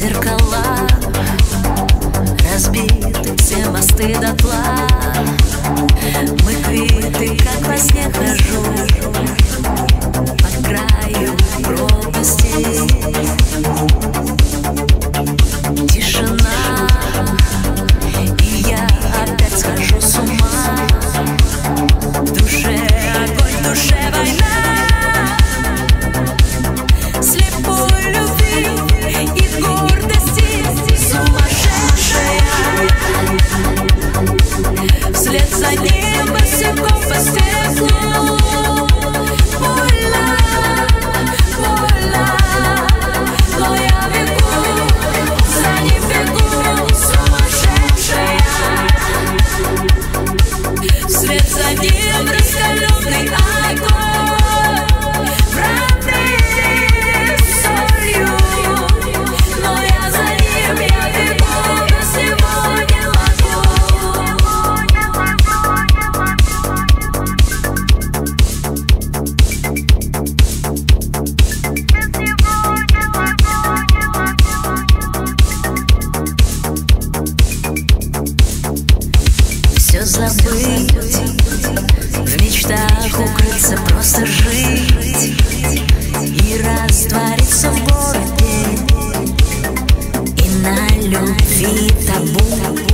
зеркала. Разбиты все мосты дотла. за ним раскаленный огонь. все забыть. В мечтах укрыться, просто жить. И раствориться в городе. И на любви табу.